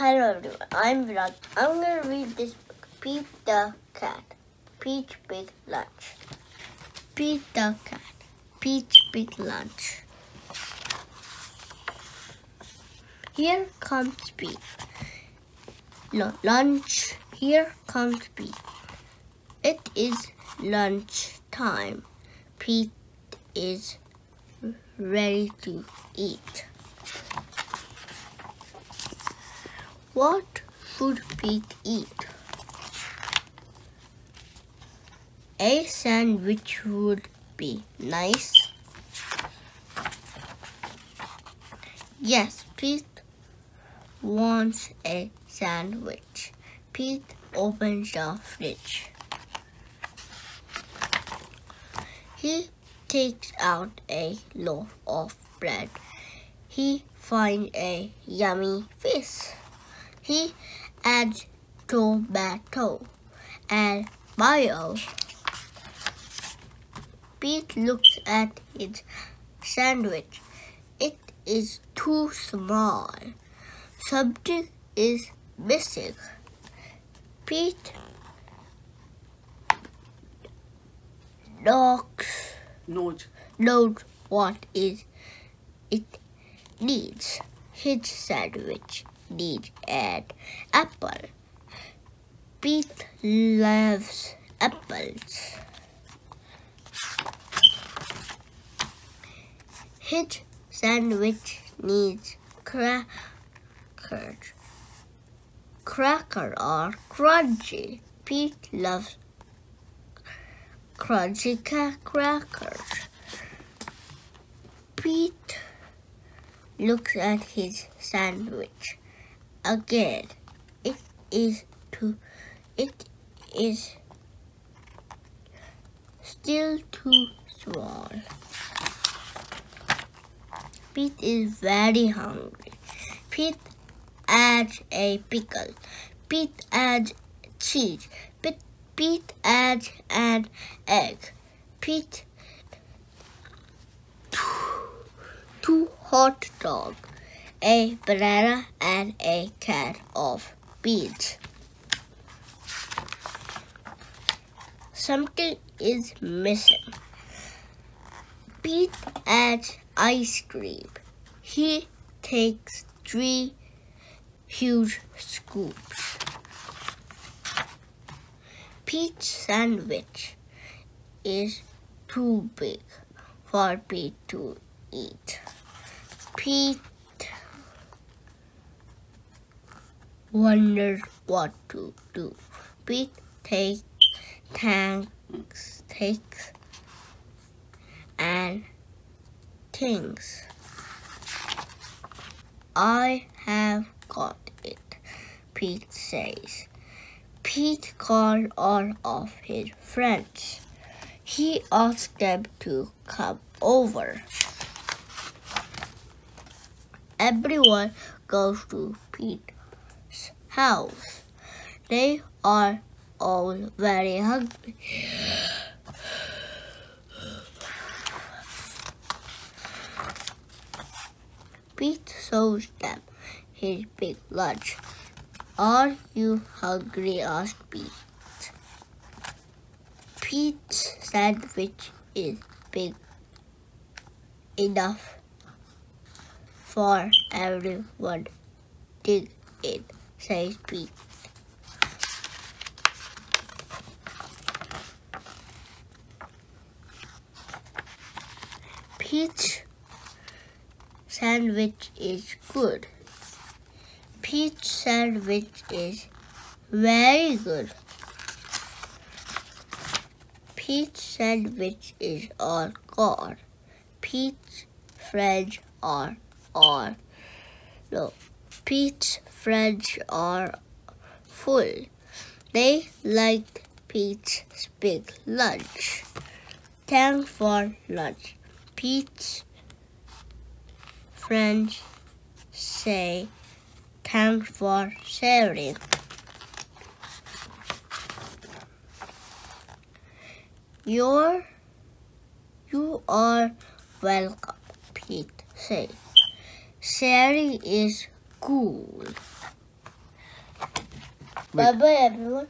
Hello everyone, I'm Viraaj. I'm gonna read this book, Pete the Cat, Pete's Big Lunch. Pete the Cat, Pete's Big Lunch. Here comes Pete. No, lunch. Here comes Pete. It is lunch time. Pete is ready to eat. What should Pete eat? A sandwich would be nice. Yes, Pete wants a sandwich. Pete opens the fridge. He takes out a loaf of bread. He finds a yummy fish. He adds tomato and mayo. Pete looks at his sandwich. It is too small. Something is missing. Pete knocks Nose. knows what is it needs. His sandwich needs an apple. Pete loves apples. His sandwich needs crackers. Crackers are crunchy. Pete loves crunchy crackers. Pete looks at his sandwich again. It is too. It is still too small. Pete is very hungry. Pete adds a pickle. Pete adds cheese. Pete, Pete adds an egg. Pete two hot dog, a banana and a can of beans. Something is missing. Pete adds ice cream. He takes three huge scoops. Pete's sandwich is too big for Pete to eat. Pete wonders what to do. Pete takes tanks, takes and thinks. I have got it, Pete says. Pete called all of his friends. He asked them to come over. Everyone goes to Pete's house. They are all very hungry. Pete shows them his big lunch. Are you hungry? asked Pete. Pete's sandwich is big enough for everyone. Dig it, says Pete. Pete's sandwich is good. Pete's sandwich is very good. Pete's sandwich is all gone. Pete's friends are all no. Pete's friends are full. They like Pete's big lunch. Thanks for lunch. Pete's friends say thanks for sharing. You're you are welcome, Pete said. Sharing is cool. Wait. Bye bye, everyone.